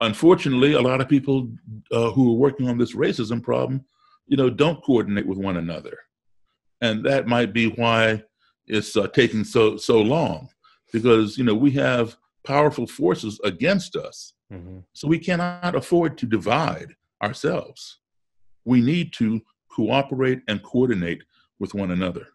unfortunately, a lot of people uh, who are working on this racism problem, you know, don't coordinate with one another, and that might be why it's uh, taking so so long, because you know we have powerful forces against us, mm-hmm. so we cannot afford to divide ourselves. We need to cooperate and coordinate with one another.